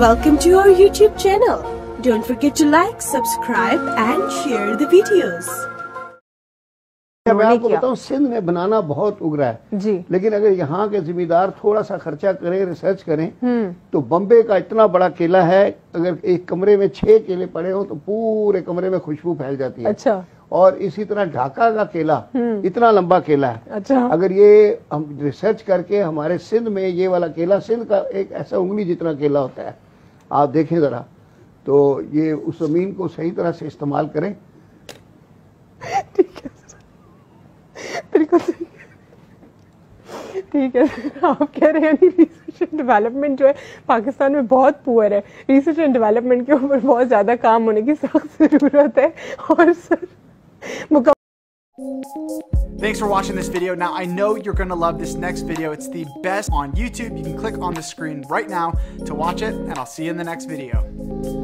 Welcome to our YouTube channel. Don't forget to like, subscribe and share the videos. मैं आपको बताऊँ सिंध में बनाना बहुत उगरा है। जी। लेकिन अगर यहाँ के जिम्मेदार थोड़ा सा खर्चा करें रिसर्च करें हम्म। तो बम्बे का इतना बड़ा केला है अगर एक कमरे में छह केले पड़े हो तो पूरे कमरे में खुशबू फैल जाती है। अच्छा। और इसी तरह ढाका का केला इतना लंबा केला है। अच्छा। अगर ये हम रिसर्च करके हमारे सिंध में ये वाला केला सिंध का एक ऐसा उंगली जितना केला होता है आप देखें जरा। तो ये उस ज़मीन को सही तरह से इस्तेमाल करें। बिल्कुल सही। ठीक है आप कह रहे हैं रिसर्च एंड डेवलपमेंट जो है पाकिस्तान में बहुत पुअर है। रिसर्च एंड डेवलपमेंट के ऊपर बहुत ज़्यादा काम होने की सख्त ज़रूरत है। और, sir Thanks for watching this video. Now, I know you're to love this next video. It's the best on YouTube. You can click on the screen right now to watch it, and I'll see you in the next video.